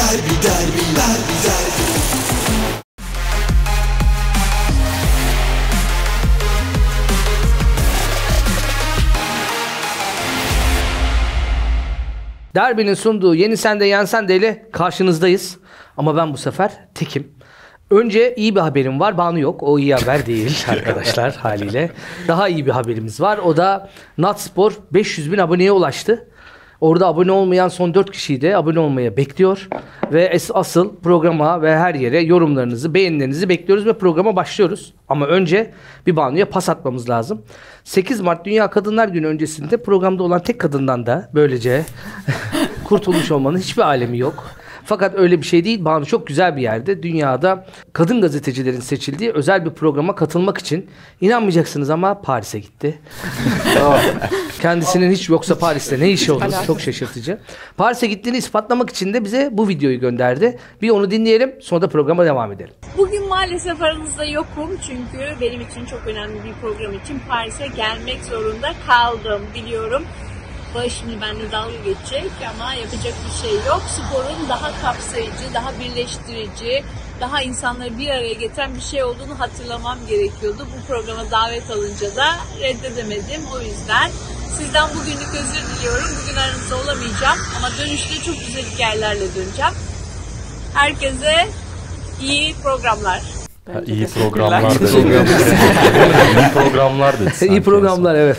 derbi derbi derbi derbi Derbinin sunduğu Yeni Sende Yensen de ile karşınızdayız. Ama ben bu sefer tekim. Önce iyi bir haberim var. Banu yok. O iyi haber değil arkadaşlar haliyle. Daha iyi bir haberimiz var. O da Natspor 500 bin aboneye ulaştı. Orada abone olmayan son 4 kişiyi de abone olmaya bekliyor. Ve es- asıl programa ve her yere yorumlarınızı, beğenilerinizi bekliyoruz ve programa başlıyoruz. Ama önce bir Banu'ya pas atmamız lazım. 8 Mart Dünya Kadınlar Günü öncesinde programda olan tek kadından da böylece kurtulmuş olmanın hiçbir alemi yok. Fakat öyle bir şey değil. Banu çok güzel bir yerde. Dünyada kadın gazetecilerin seçildiği özel bir programa katılmak için inanmayacaksınız ama Paris'e gitti. Kendisinin hiç yoksa Paris'te ne işi olur? Çok şaşırtıcı. Paris'e gittiğini ispatlamak için de bize bu videoyu gönderdi. Bir onu dinleyelim sonra da programa devam edelim. Bugün maalesef aranızda yokum çünkü benim için çok önemli bir program için Paris'e gelmek zorunda kaldım biliyorum. Barış şimdi benimle dalga geçecek ama yapacak bir şey yok. Sporun daha kapsayıcı, daha birleştirici, daha insanları bir araya getiren bir şey olduğunu hatırlamam gerekiyordu. Bu programa davet alınca da reddedemedim. O yüzden sizden bugünlük özür diliyorum. Bugün aranızda olamayacağım ama dönüşte çok güzel hikayelerle döneceğim. Herkese iyi programlar. Ha, iyi programlar iyi programlar dedi. İyi programlar evet.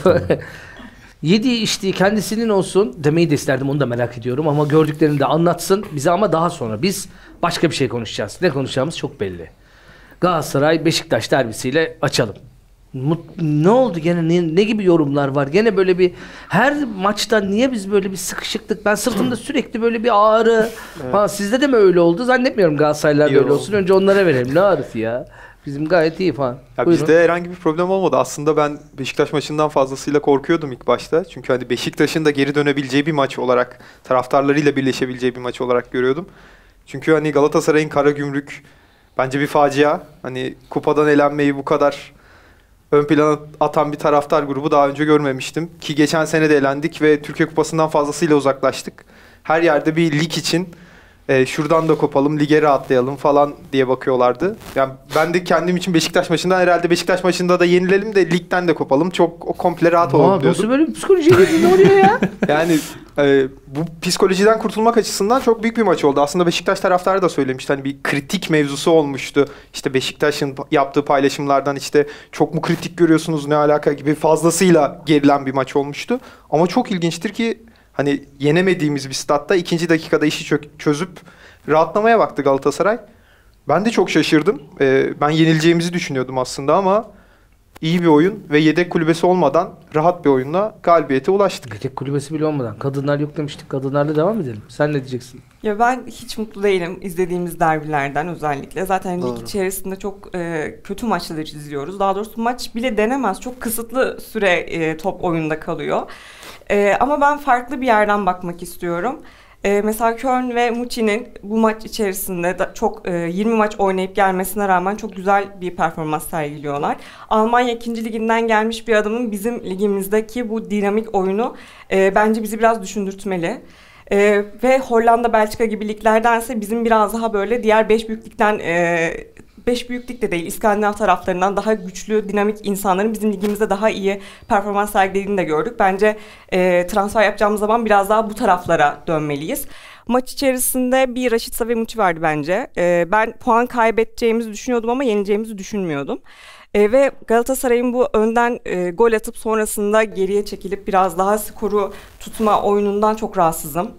Yediği içtiği kendisinin olsun demeyi de isterdim onu da merak ediyorum ama gördüklerini de anlatsın bize ama daha sonra biz başka bir şey konuşacağız. Ne konuşacağımız çok belli. Galatasaray Beşiktaş derbisiyle açalım. Mut- Ne oldu gene ne, ne gibi yorumlar var? Gene böyle bir her maçta niye biz böyle bir sıkışıklık? Ben sırtımda sürekli böyle bir ağrı. Ha, sizde de mi öyle oldu? Zannetmiyorum Galatasaraylılar böyle olsun. Önce onlara verelim. Ne ağrısı ya? Bizim gayet iyi falan. Ya Buyurun. bizde herhangi bir problem olmadı. Aslında ben Beşiktaş maçından fazlasıyla korkuyordum ilk başta. Çünkü hani Beşiktaş'ın da geri dönebileceği bir maç olarak, taraftarlarıyla birleşebileceği bir maç olarak görüyordum. Çünkü hani Galatasaray'ın Karagümrük bence bir facia. Hani kupadan elenmeyi bu kadar ön plana atan bir taraftar grubu daha önce görmemiştim. Ki geçen sene de elendik ve Türkiye Kupası'ndan fazlasıyla uzaklaştık. Her yerde bir lig için e, şuradan da kopalım, lige rahatlayalım falan diye bakıyorlardı. Yani ben de kendim için Beşiktaş maçından herhalde Beşiktaş maçında da yenilelim de ligden de kopalım. Çok o komple rahat olalım nasıl diyordum. böyle bir psikolojiyle ne oluyor ya? Yani e, bu psikolojiden kurtulmak açısından çok büyük bir maç oldu. Aslında Beşiktaş taraftarı da söylemişti. Hani bir kritik mevzusu olmuştu. İşte Beşiktaş'ın yaptığı paylaşımlardan işte çok mu kritik görüyorsunuz ne alaka gibi fazlasıyla gerilen bir maç olmuştu. Ama çok ilginçtir ki hani yenemediğimiz bir statta ikinci dakikada işi çö- çözüp rahatlamaya baktı Galatasaray. Ben de çok şaşırdım. E, ben yenileceğimizi düşünüyordum aslında ama iyi bir oyun ve yedek kulübesi olmadan rahat bir oyunla galibiyete ulaştık. Yedek kulübesi bile olmadan. Kadınlar yok demiştik. Kadınlarla devam edelim. Sen ne diyeceksin? Ya ben hiç mutlu değilim izlediğimiz derbilerden özellikle. Zaten Doğru. lig içerisinde çok e, kötü maçlar izliyoruz. Daha doğrusu maç bile denemez. Çok kısıtlı süre e, top oyunda kalıyor. E, ama ben farklı bir yerden bakmak istiyorum. E, mesela Köln ve Muçi'nin bu maç içerisinde da çok e, 20 maç oynayıp gelmesine rağmen çok güzel bir performans sergiliyorlar. Almanya 2. liginden gelmiş bir adamın bizim ligimizdeki bu dinamik oyunu e, bence bizi biraz düşündürtmeli. Ee, ve Hollanda, Belçika gibi liglerdense bizim biraz daha böyle diğer 5 büyüklükten 5 büyüklük de değil İskandinav taraflarından daha güçlü, dinamik insanların bizim ligimizde daha iyi performans sergilediğini de gördük. Bence e, transfer yapacağımız zaman biraz daha bu taraflara dönmeliyiz. Maç içerisinde bir Raşitsa ve Muçi vardı bence. Ee, ben puan kaybedeceğimizi düşünüyordum ama yenileceğimizi düşünmüyordum. E, ve Galatasaray'ın bu önden e, gol atıp sonrasında geriye çekilip biraz daha skoru tutma oyunundan çok rahatsızım.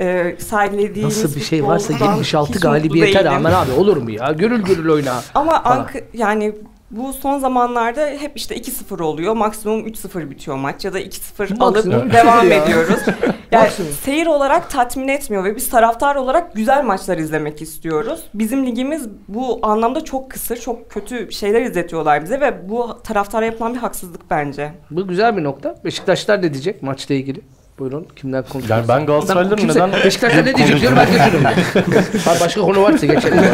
E, sergilediğimiz Nasıl bir şey varsa 76 hiç mutlu galibiyete rağmen abi olur mu ya? Gürül gürül oyna. Ama. Ank yani bu son zamanlarda hep işte 2-0 oluyor. Maksimum 3-0 bitiyor maç ya da 2-0 Maksimum alıp 3-0 devam ya. ediyoruz. Yani seyir olarak tatmin etmiyor ve biz taraftar olarak güzel maçlar izlemek istiyoruz. Bizim ligimiz bu anlamda çok kısır, çok kötü şeyler izletiyorlar bize ve bu taraftara yapılan bir haksızlık bence. Bu güzel bir nokta. Beşiktaşlar ne diyecek maçla ilgili? Buyurun kimden konuşuyoruz? Yani ben Galatasaraylıların Kimse- neden Beşiktaşlar ne diyecek diyorum ben götürürüm. ha, başka konu varsa geçelim.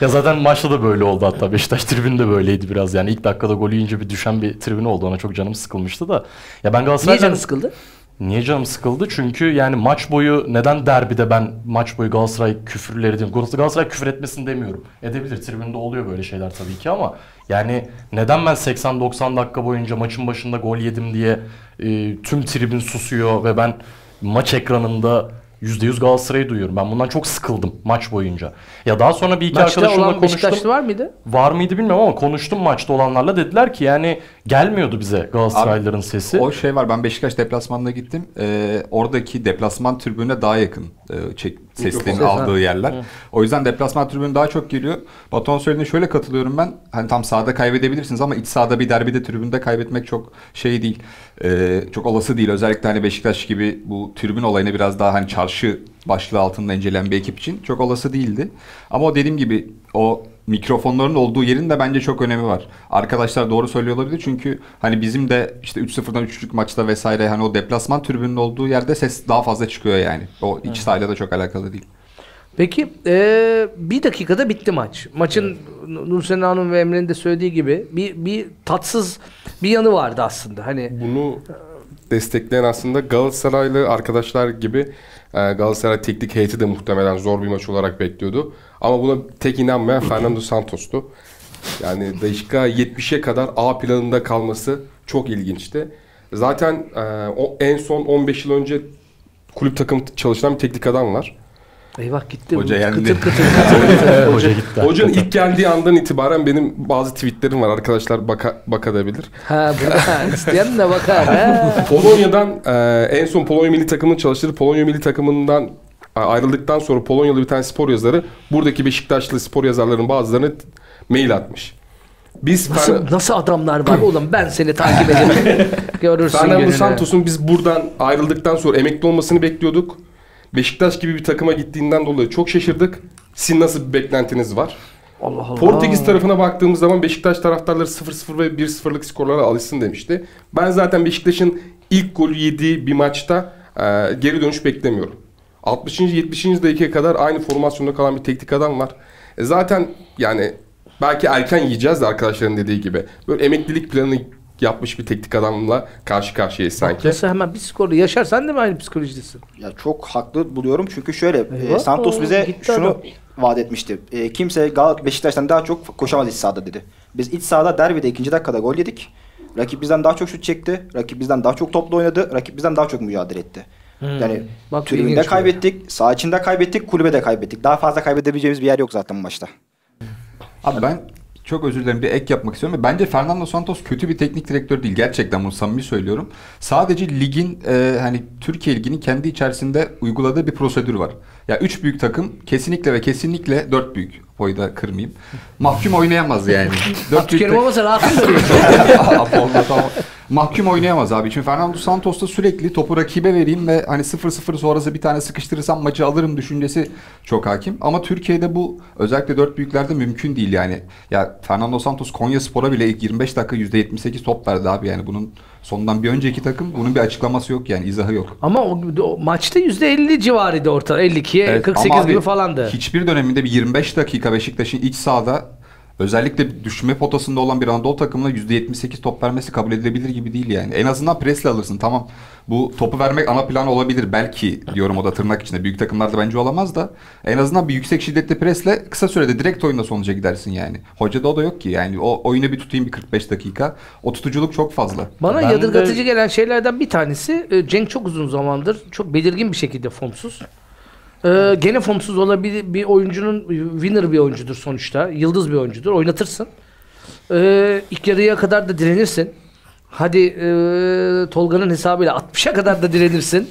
Ya zaten maçta da böyle oldu hatta. Beşiktaş tribünü de böyleydi biraz yani. ilk dakikada gol yiyince bir düşen bir tribün oldu. Ona çok canım sıkılmıştı da. Ya ben Niye Galatasaray'dan... canı sıkıldı? Niye canım sıkıldı? Çünkü yani maç boyu neden derbide ben maç boyu Galatasaray küfürleri diyorum. Galatasaray küfür etmesin demiyorum. Edebilir. Tribünde oluyor böyle şeyler tabii ki ama yani neden ben 80-90 dakika boyunca maçın başında gol yedim diye e, tüm tribün susuyor ve ben maç ekranında %100 Galatasaray'ı duyuyorum. Ben bundan çok sıkıldım maç boyunca. Ya daha sonra bir iki Maçta arkadaşımla olan konuştum. Beşiktaşlı var mıydı? Var mıydı bilmiyorum ama konuştum maçta olanlarla dediler ki yani gelmiyordu bize Galatasaraylıların sesi. O şey var ben Beşiktaş deplasmanına gittim. Ee, oradaki deplasman tribüne daha yakın e, çek, seslerin Mikrofon. aldığı yerler. O yüzden deplasman tribünü daha çok geliyor. Batuhan söylediğine şöyle katılıyorum ben. Hani tam sahada kaybedebilirsiniz ama iç sahada bir derbide tribünde kaybetmek çok şey değil. Ee, çok olası değil. Özellikle hani Beşiktaş gibi bu tribün olayını biraz daha hani çarşı başlığı altında inceleyen bir ekip için çok olası değildi. Ama o dediğim gibi o mikrofonların olduğu yerin de bence çok önemi var. Arkadaşlar doğru söylüyor olabilir çünkü hani bizim de işte 3-0'dan 3'lük maçta vesaire hani o deplasman tribünün olduğu yerde ses daha fazla çıkıyor yani. O iç sahayla da çok alakalı değil. Peki eee, bir dakikada bitti maç. Maçın Nursen Hanım ve Emre'nin de söylediği gibi bir, bir tatsız bir yanı vardı aslında. Hani Bunu destekleyen aslında Galatasaraylı arkadaşlar gibi Galatasaray teknik heyeti de muhtemelen zor bir maç olarak bekliyordu. Ama buna tek inanmayan Fernando Santos'tu. Yani dakika 70'e kadar A planında kalması çok ilginçti. Zaten o en son 15 yıl önce kulüp takım çalışan bir teknik adam var. Eyvah gitti. Hoca yendi. Kıtır kıtır kıtır. Evet, hoca gitti. Hocanın ilk geldiği andan itibaren benim bazı tweetlerim var. Arkadaşlar baka, bakabilir. ha burada isteyen de bakar. Ha. Polonya'dan e, en son Polonya milli takımının çalıştığı Polonya milli takımından e, ayrıldıktan sonra Polonyalı bir tane spor yazarı buradaki Beşiktaşlı spor yazarlarının bazılarına t- mail atmış. Biz Nasıl, Fer- nasıl adamlar var oğlum ben seni takip ederim. Görürsün Fernando. Santos'un biz buradan ayrıldıktan sonra emekli olmasını bekliyorduk. Beşiktaş gibi bir takıma gittiğinden dolayı çok şaşırdık. Sizin nasıl bir beklentiniz var? Allah Allah. Portekiz tarafına baktığımız zaman Beşiktaş taraftarları 0-0 ve 1-0'lık skorlara alışsın demişti. Ben zaten Beşiktaş'ın ilk golü yediği bir maçta e, geri dönüş beklemiyorum. 60. 70. dakikaya kadar aynı formasyonda kalan bir teknik adam var. E, zaten yani belki erken yiyeceğiz de arkadaşların dediği gibi. Böyle emeklilik planı yapmış bir teknik adamla karşı karşıyayız sanki. Nasıl hemen bir skoru yaşar sen de mi aynı psikolojidesin? Ya çok haklı buluyorum çünkü şöyle e. Santos bize şunu adam. vaat etmişti. E, kimse Gal Beşiktaş'tan daha çok koşamaz iç sahada dedi. Biz iç sahada derbide ikinci dakikada gol yedik. Rakip bizden daha çok şut çekti. Rakip bizden daha çok topla oynadı. Rakip bizden daha çok mücadele etti. Yani Bak, tribünde kaybettik, saha içinde kaybettik, kulübede kaybettik. Daha fazla kaybedebileceğimiz bir yer yok zaten bu maçta. Abi ben çok özür dilerim bir ek yapmak istiyorum. Bence Fernando Santos kötü bir teknik direktör değil. Gerçekten bunu samimi söylüyorum. Sadece ligin e, hani Türkiye liginin kendi içerisinde uyguladığı bir prosedür var. Ya üç büyük takım kesinlikle ve kesinlikle dört büyük. Boyu da kırmayayım. Mahkum oynayamaz yani. Dört tak- olmasa rahat mı duruyor? Apollo, tamam. Mahkum oynayamaz abi. Çünkü Fernando Santos da sürekli topu rakibe vereyim ve hani 0-0 sonrası bir tane sıkıştırırsam maçı alırım düşüncesi çok hakim. Ama Türkiye'de bu özellikle dört büyüklerde mümkün değil yani. Ya Fernando Santos Konya Spor'a bile ilk 25 dakika %78 top verdi abi yani bunun sondan bir önceki takım bunun bir açıklaması yok yani izahı yok. Ama o, o maçta %50 civarıydı orta. 52'ye Evet, 48 ama abi gibi falandı. Hiçbir döneminde bir 25 dakika Beşiktaş'ın iç sahada özellikle düşme potasında olan bir Anadolu takımına %78 top vermesi kabul edilebilir gibi değil yani. En azından presle alırsın tamam. Bu topu vermek ana plan olabilir belki diyorum o da tırnak içinde. Büyük takımlarda bence olamaz da en azından bir yüksek şiddetli presle kısa sürede direkt oyunda sonuca gidersin yani. Hocada o da yok ki yani. O oyunu bir tutayım bir 45 dakika. O tutuculuk çok fazla. Bana Ben yadırgatıcı de- gelen şeylerden bir tanesi e, Cenk çok uzun zamandır çok belirgin bir şekilde formsuz. Ee, gene formsuz olabilir bir oyuncunun winner bir oyuncudur sonuçta. Yıldız bir oyuncudur. Oynatırsın. Ee, ilk yarıya kadar da direnirsin. Hadi e, Tolga'nın hesabıyla 60'a kadar da direnirsin.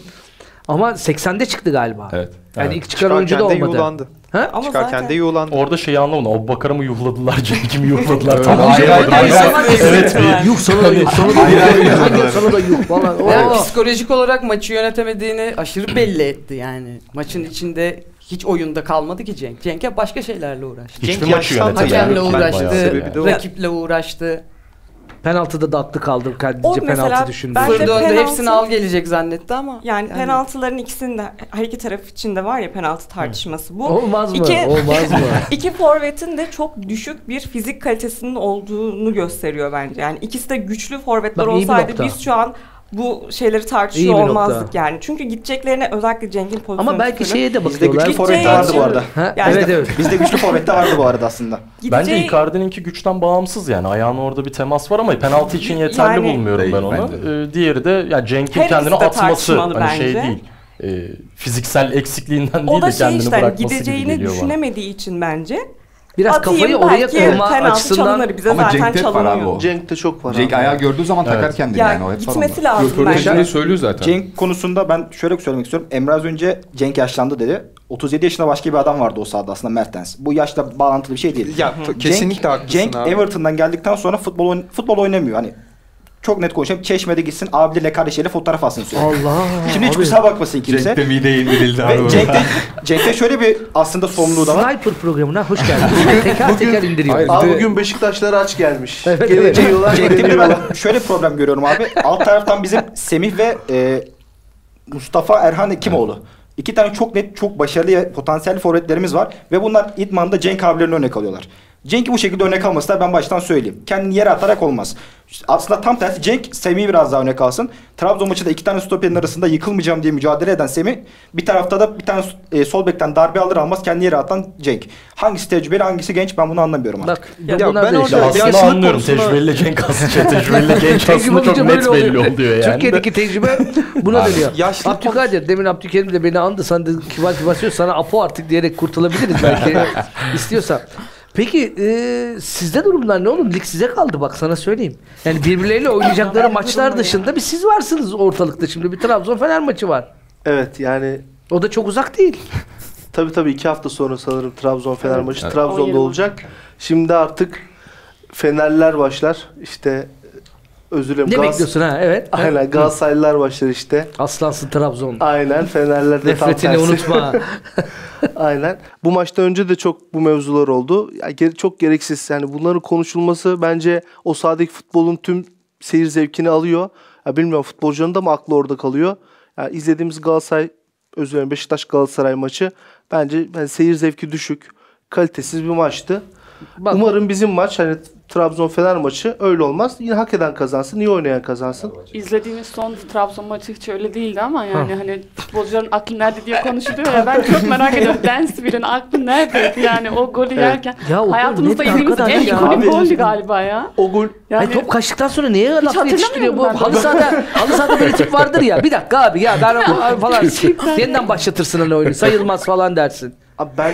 Ama 80'de çıktı galiba. Evet. Yani Evet. ilk çıkan oyuncu da Çıkarken de olmadı. yuğlandı. Ha? Ama Çıkarken zaten de yuğlandı. Orada şeyi anlamadım. O Bakar'a mı yuhladılar, Cenk'i mi yuhladılar? Tam Hayır, hayır, Evet, hayır. Evet, bir Yuh sana da yuh sana da yuh. Sana da yuh falan. Yani psikolojik olarak maçı yönetemediğini aşırı belli etti yani. Maçın içinde hiç oyunda kalmadı ki Cenk. Cenk'e başka şeylerle uğraştı. Hiçbir Cenk maçı yönetemedi. Hakemle uğraştı, rakiple uğraştı. Penaltıda da aklı kaldı. Kendince penaltı düşündü. Fır döndü penaltı- hepsini al gelecek zannetti ama. Yani penaltıların ikisinde her iki taraf için de var ya penaltı tartışması. Bu Olmaz mı? İki- Olmaz mı? iki forvetin de çok düşük bir fizik kalitesinin olduğunu gösteriyor bence. Yani ikisi de güçlü forvetler Bak, olsaydı biz şu an bu şeyleri tartışıyor olmazdık nokta. yani. Çünkü gideceklerine özellikle Cenk'in pozisyonu. Ama belki şeye de Bizde bakıyorlar. güçlü forvet vardı bu arada. Ha, Yani evet Bizde- evet. Bizde güçlü forvet de vardı bu arada aslında. Bence Gideceği- Icardi'ninki güçten bağımsız yani. Ayağına orada bir temas var ama penaltı için yeterli Yani- bulmuyorum ben onu. bence. Ee, diğeri de ya Cenk'in kendini atması hani şey bence. değil. Ee, fiziksel eksikliğinden o değil da de şey kendini işte hani bırakması gibi gideceğini geliyor bana. düşünemediği için bence. Biraz Atayım, kafayı oraya belki koyma penaltı açısından. Bize Ama zaten Cenk'te var abi çalınıyor. o. Cenk'te çok var Cenk abi. ayağı gördüğü zaman Evet. takar kendini Ya yani o hep var gitmesi onda. lazım bence. söylüyor zaten. Cenk konusunda ben şöyle söylemek istiyorum. Emre az önce Cenk yaşlandı dedi. 37 yaşında başka bir adam vardı o sahada aslında Mertens. Bu yaşla bağlantılı bir şey değil. Ya, t- kesinlikle haklısın Cenk abi. Everton'dan geldikten sonra futbol oyn- futbol oynamıyor. Hani çok net konuşayım. Çeşme'de gitsin abiyle kardeşiyle fotoğraf alsın sürekli. Allah. Şimdi hiç kusura bakmasın kimse. Cenk'te mideye indirildi Ve abi. Cenk'te, Cenk'te şöyle bir aslında sorumluluğu da var. Sniper programına hoş geldiniz. teker teker indiriyor. Abi de- bugün Beşiktaşlara aç gelmiş. Evet, Gelince evet. yiyorlar, Cenk'te bir de ben şöyle problem görüyorum abi. Alt taraftan bizim Semih ve e, Mustafa Erhan Ekimoğlu. İki tane çok net, çok başarılı, ve potansiyelli forvetlerimiz var. Ve bunlar idmanda Cenk abilerini örnek alıyorlar. Cenk'i bu şekilde örnek alması da ben baştan söyleyeyim. Kendini yere atarak olmaz. Aslında tam tersi Cenk Semih'i biraz daha örnek alsın. Trabzon maçında iki tane stoperin arasında yıkılmayacağım diye mücadele eden Semih. Bir tarafta da bir tane e, sol bekten darbe alır almaz kendini yere atan Cenk. Hangisi tecrübeli hangisi genç ben bunu anlamıyorum artık. Bak Ya bunlar ben da orada. Ya aslında anlıyorum konusuna- tecrübeli Cenk aslında tecrübeli genç aslında çok net böyle belli oluyor yani. Türkiye'deki tecrübe buna dönüyor. yaşlı Abdülkadir, demin Abdülkerim de beni andı. Sen de kibar kibar söylüyor. Sana Apo artık diyerek kurtulabiliriz belki istiyorsan. Peki e, sizde durumlar ne oğlum? Lig size kaldı bak sana söyleyeyim. Yani birbirleriyle oynayacakları maçlar dışında bir siz varsınız ortalıkta şimdi. Bir Trabzon Fener maçı var. Evet yani O da çok uzak değil. tabii tabii iki hafta sonra sanırım Trabzon Fener maçı Evet. Trabzon'da 17 olacak. Şimdi artık Fenerler başlar. İşte özür dilerim. Ne Gal- bekliyorsun ha? Evet. Aynen Galatasaraylılar başlar işte. Aslansın Trabzon. Aynen Fenerler de tam Nefretini tersi. unutma. Aynen. Bu maçtan önce de çok bu mevzular oldu. Ya, ge- çok gereksiz. Yani bunların konuşulması bence o sahadaki futbolun tüm seyir zevkini alıyor. Ya bilmiyorum futbolcunun da mı aklı orada kalıyor? Ya izlediğimiz Galatasaray özür dilerim Beşiktaş Galatasaray maçı bence yani seyir zevki düşük, kalitesiz bir maçtı. Bak, Umarım bizim maç hani Trabzon Fener maçı öyle olmaz. Yine hak eden kazansın, iyi oynayan kazansın. İzlediğimiz son Trabzon maçı hiç öyle değildi ama yani hani futbolcuların aklı nerede diye konuşuluyor ya ben çok merak ediyorum Densville'in aklı neredeydi yani o golü yerken Ya hayatımızda izlediğimiz en ikonik goldü galiba ya. O gol Yani Ay top kaçtıktan sonra neye laf yetiştiriyor bu? ben. Halı sahada, halı sahada böyle tip vardır ya. Bir dakika abi ya ben falan yeniden başlatırsın hani oyunu. Sayılmaz falan dersin. Abi ben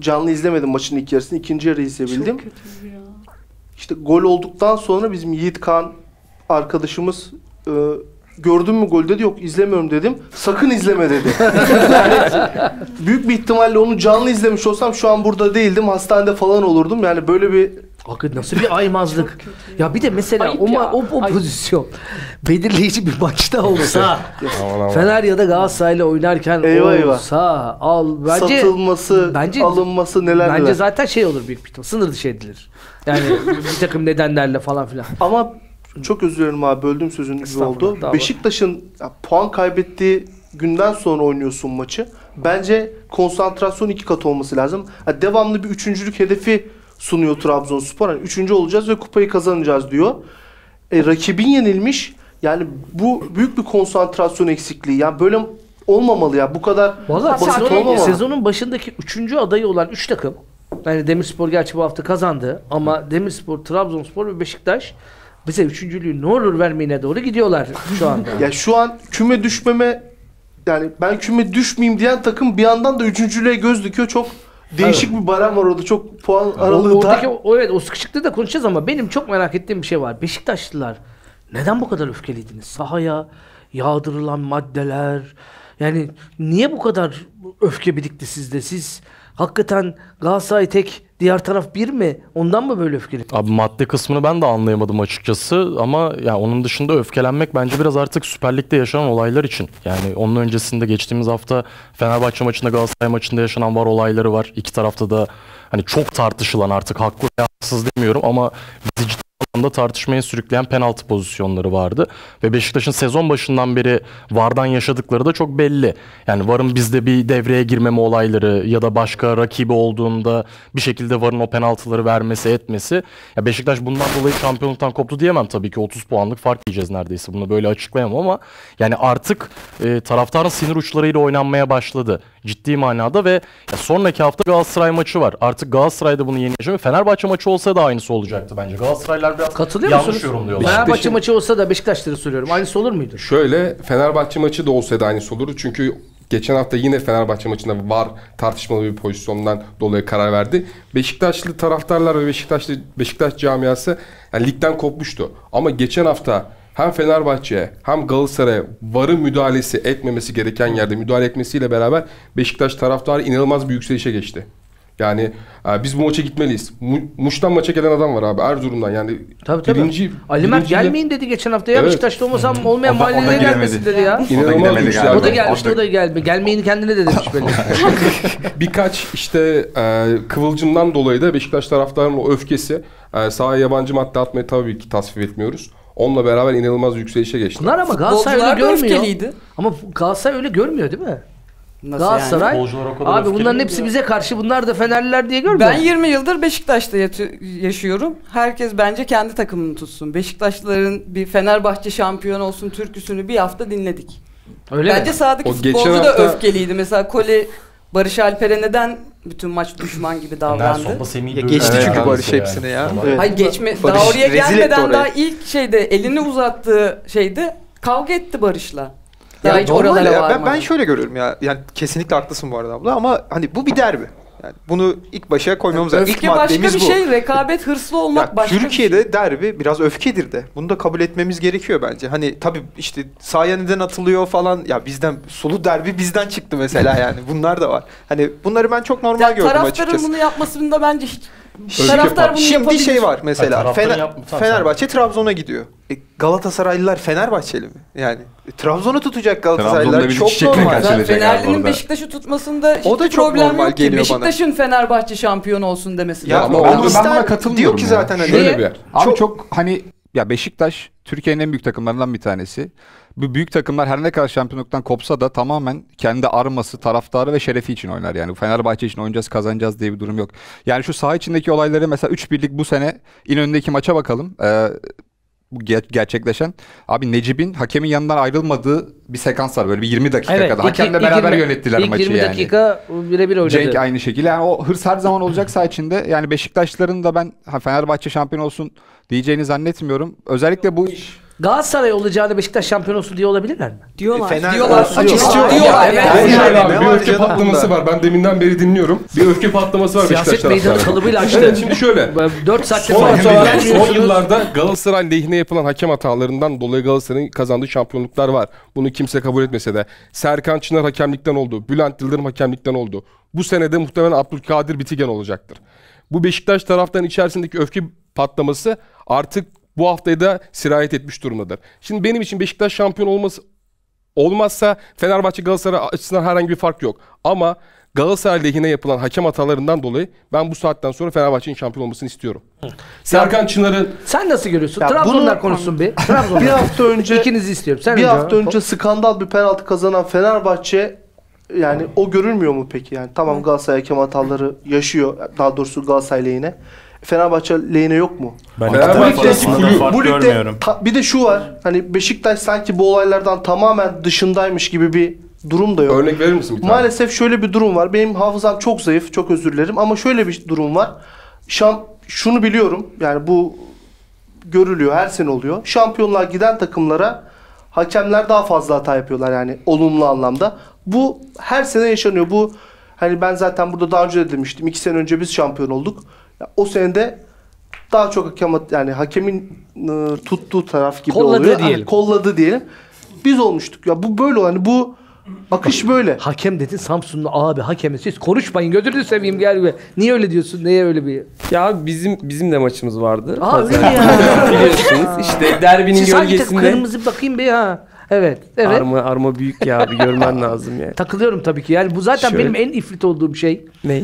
canlı izlemedim maçın ilk yarısını. ikinci yarı izleyebildim. çok kötü ya. İşte gol olduktan sonra bizim Yiğit Kan arkadaşımız e, gördün mü gol dedi yok izlemiyorum dedim. Sakın izleme dedi. yani büyük bir ihtimalle onu canlı izlemiş olsam şu an burada değildim. Hastanede falan olurdum. Yani böyle bir Bakın nasıl bir aymazlık. Ya bir de mesela Ayıp o, ya. o, o Ayıp. pozisyon belirleyici bir maçta olsa. Fener ya da Galatasaray'la oynarken Eyvah, eyvah. olsa al bence satılması, bence- alınması neler bence neler. zaten şey olur büyük bir ihtimal. Sınır dışı edilir. Yani bir takım nedenlerle falan filan. Ama çok özür dilerim abi böldüm sözünü gibi oldu. Beşiktaş'ın ya, puan kaybettiği günden sonra oynuyorsun maçı. Bence konsantrasyon iki kat olması lazım. Ya, devamlı bir üçüncülük hedefi sunuyor Trabzonspor. Hani üçüncü olacağız ve kupayı kazanacağız diyor. E, rakibin yenilmiş. Yani bu büyük bir konsantrasyon eksikliği. Yani böyle olmamalı ya. Bu kadar Valla basit sezonun, olmamalı. sezonun başındaki üçüncü adayı olan üç takım yani Demirspor gerçi bu hafta kazandı ama Demirspor, Trabzonspor ve Beşiktaş bize üçüncülüğü ne olur vermeyine doğru gidiyorlar şu anda. Ya şu an küme düşmeme yani ben küme düşmeyeyim diyen takım bir yandan da üçüncülüğe göz dikiyor. Çok değişik bir barem var orada. Çok puan O- aralığı Oradaki dar. o, evet o sıkışıklığı da konuşacağız ama benim çok merak ettiğim bir şey var. Beşiktaşlılar neden bu kadar öfkeliydiniz? Sahaya yağdırılan maddeler yani niye bu kadar öfke birikti sizde? Siz hakikaten Galatasaray tek diğer taraf bir mi? Ondan mı böyle öfkeli? Abi madde kısmını ben de anlayamadım açıkçası ama ya onun dışında öfkelenmek bence biraz artık Süper Lig'de yaşanan olaylar için. Yani onun öncesinde geçtiğimiz hafta Fenerbahçe maçında Galatasaray maçında yaşanan var olayları var. İki tarafta da hani çok tartışılan artık haklı veya haksız demiyorum ama bizi ciddi da tartışmaya sürükleyen penaltı pozisyonları vardı. Ve Beşiktaş'ın sezon başından beri VAR'dan yaşadıkları da çok belli. Yani VAR'ın bizde bir devreye girmeme olayları ya da başka rakibi olduğunda bir şekilde VAR'ın o penaltıları vermesi etmesi. Ya Beşiktaş bundan dolayı şampiyonluktan koptu diyemem tabii ki 30 puanlık fark yiyeceğiz neredeyse. Bunu böyle açıklayamam ama yani artık e, taraftarın sinir uçlarıyla oynanmaya başladı. Ciddi manada ve ya sonraki hafta Galatasaray maçı var. Artık Galatasaray'da bunu yeni yaşamıyor. Fenerbahçe maçı olsa da aynısı olacaktı bence. Galatasaraylar biraz Katılıyor yanlış musunuz? yorumluyorlar. Fenerbahçe maçı olsa da Beşiktaşları soruyorum. Aynısı olur muydu? Şöyle Fenerbahçe maçı da olsaydı aynısı olur. Çünkü geçen hafta yine Fenerbahçe maçında var tartışmalı bir pozisyondan dolayı karar verdi. Beşiktaşlı taraftarlar ve Beşiktaşlı Beşiktaş camiası yani ligden kopmuştu. Ama geçen hafta hem Fenerbahçe hem Galatasaray'a varı müdahalesi etmemesi gereken yerde müdahale etmesiyle beraber Beşiktaş taraftarı inanılmaz bir yükselişe geçti. Yani e, biz bu maça gitmeliyiz. Mu- Muş'tan maça gelen adam var abi Erzurum'dan yani Tabii tabii. birinci, Ali Mert birinci- gelmeyin dedi geçen hafta ya Evet. Beşiktaş'ta olmasam olmayan mahallelere gelmesin dedi ya. İnanılmaz galiba. O da gelmişti O da gelme. Gelmeyeni kendine de demiş belli. Birkaç işte e, kıvılcımdan dolayı da Beşiktaş taraftarının o öfkesi e, sahaya yabancı madde atmayı tabii ki tasvip etmiyoruz. Onunla beraber inanılmaz yükselişe geçti. Bunlar ama Galatasaray öyle görmüyor. öfkeliydi. Ama Galatasaray öyle görmüyor değil mi? Nasıl Galatasaray. O kadar Abi bunların hepsi ya. bize karşı bunlar da Fenerliler diye görmüyor. Ben 20 yıldır Beşiktaş'ta yaşıyorum. Herkes bence kendi takımını tutsun. Beşiktaşlıların bir Fenerbahçe şampiyon olsun türküsünü bir hafta dinledik. öyle bence mi? sahadaki O futbolcu da hafta- öfkeliydi. Mesela Koli Barış Alper'e neden bütün maç düşman gibi davrandı? Nelson'da Semih'i Ya dövüyor geçti çünkü neredeyse Barış hepsini ya. Evet. Hayır geçme Barış daha oraya rezil etti gelmeden orayı. daha ilk şeyde elini uzattığı şeyde kavga etti Barış'la. Daha Ya hiç normal oralara ya. Ben, varmadan. ben şöyle görüyorum ya. Yani kesinlikle haklısın bu arada abla ama hani bu bir derbi. Yani bunu ilk başa koymamız lazım. İlk Öfke başka maddemiz bir bu. şey, rekabet hırslı olmak Ya başka bir Türkiye'de şey. derbi biraz öfkedir de. Bunu da kabul etmemiz gerekiyor bence. Hani tabii işte sahaya neden atılıyor falan. Ya bizden sulu derbi bizden çıktı mesela yani. Bunlar da var. Hani bunları ben çok normal Ya gördüm taraftarın açıkçası. bunu yapmasında bence hiç taraftar bunu Şimdi yapabilir. şey var mesela. Hayır, taraftarın Fener- yapma- tamam, Fenerbahçe Trabzon'a gidiyor. E, Galatasaraylılar Fenerbahçeli mi? Yani e, Trabzon'u tutacak Galatasaraylılar Trabzon'da çok çiçekle normal. Söyleyecek abi Fenerli'nin orada. Beşiktaş'ı tutmasında hiçbir O da çok problem normal yok ki. geliyor bana. Beşiktaş'ın Fenerbahçe şampiyon olsun demesi Ya lazım. ama ben, ben buna katılmıyorum diyor ki ya. zaten hani Şöyle bir yer. Abi Çok- çok, hani ya Beşiktaş Türkiye'nin en büyük takımlarından bir tanesi. Bu büyük takımlar her ne kadar şampiyonluktan kopsa da tamamen kendi arması, taraftarı ve şerefi için oynar. Yani Fenerbahçe için oynayacağız, kazanacağız diye bir durum yok. Yani şu saha içindeki olayları mesela 3 birlik bu sene İnönü'ndeki maça bakalım. Ee, bu ger- gerçekleşen. Abi Necip'in hakemin yanından ayrılmadığı bir sekans var böyle bir 20 dakika Evet, kadar. ilk- Hakemle ilk beraber 20 yönettiler ilk maçı 20 yani. dakika birebir oynadı. Cenk aynı şekilde. Yani o hırs her zaman olacak saha içinde. Yani Beşiktaşlıların da ben Fenerbahçe şampiyon olsun diyeceğini zannetmiyorum. Özellikle bu Galatasaray olacağını Beşiktaş şampiyon olsun diye olabilirler mi? Diyorlar. Fener diyorlar. Açık diyorlar. ya, yani. Yani ne bir öfke patlaması var. Ben deminden beri dinliyorum. Bir öfke patlaması var Siyaset Beşiktaş meydanı taraftarı. kalıbıyla açtı. Evet şimdi şöyle. 4 saatte Son, sonra son yıllarda Galatasaray lehine yapılan hakem hatalarından dolayı Galatasaray'ın kazandığı şampiyonluklar var. Bunu kimse kabul etmese de. Serkan Çınar hakemlikten oldu. Bülent Yıldırım hakemlikten oldu. Bu senede muhtemelen Abdülkadir Bitigen olacaktır. Bu Beşiktaş taraftarının içerisindeki öfke patlaması artık bu haftaya da sirayet etmiş durumdadır. Şimdi benim için Beşiktaş şampiyon olması olmazsa Fenerbahçe Galatasaray açısından herhangi bir fark yok. Ama Galatasaray lehine yapılan hakem hatalarından dolayı ben bu saatten sonra Fenerbahçe'nin şampiyon olmasını istiyorum. Serkan Çınar'ın Sen nasıl görüyorsun? Ya Trabzonlar bunu- konuşsun bir. Trabzonlar. Bir hafta önce İkinizi istiyorum. Sen bir önce hafta önce skandal bir penaltı kazanan Fenerbahçe yani o görülmüyor mu peki yani? Tamam Galatasaray hakem hataları yaşıyor. Daha doğrusu Galatasaray lehine. Fenerbahçe lehine yok mu? Ben Fenerbahçe iki taraf arasında da kulüp- bu ligde ta- bir de şu var. Hani Beşiktaş sanki bu olaylardan tamamen dışındaymış gibi bir durum da yok. örnek verir misin bir tane? Maalesef şöyle bir durum var. Benim hafızam çok zayıf. Çok özür dilerim ama şöyle bir durum var. Şam şunu biliyorum. Yani bu görülüyor. Her sene oluyor. Şampiyonluğa giden takımlara hakemler daha fazla hata yapıyorlar yani olumlu anlamda. Bu her sene yaşanıyor. Bu hani ben zaten burada daha önce de demiştim. İki sene önce biz şampiyon olduk. O senede daha çok hakem yani hakemin e, tuttuğu taraf gibi Kolladı oluyor. diyelim. Hani kolladı diyelim. Biz olmuştuk. Ya bu böyle hani bu akış böyle. Hakem dedin Samsunlu abi hakemi siz konuşmayın gözünü seveyim gel be. Niye öyle diyorsun? Neye öyle bir? Ya bizim bizim de maçımız vardı. Aa, öyle ya. Biliyorsunuz işte derbinin Siz gölgesinde. Kırmızı bakayım bir ha. Evet. Evet. Arma, arma büyük ya bir görmen lazım ya. Takılıyorum tabii ki. Yani bu zaten Şöyle- benim en ifrit olduğum şey. Ne?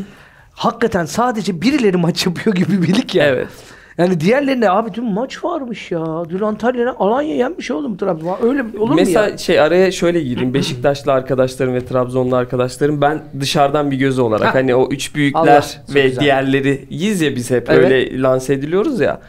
Hakikaten sadece birileri maç yapıyor gibi bir lig ya. Evet. Yani diğerlerine abi dün maç varmış ya. Dün Antalya'ya Alanya yenmiş oğlum Trabzon. Öyle olur mu Mesela ya? şey araya şöyle gireyim. Beşiktaşlı arkadaşlarım ve Trabzonlu arkadaşlarım ben dışarıdan bir göz olarak Ha. hani o üç Allah, büyükler çok ve güzel. diğerleri yiyiz ya biz hep Evet. öyle lanse ediliyoruz ya.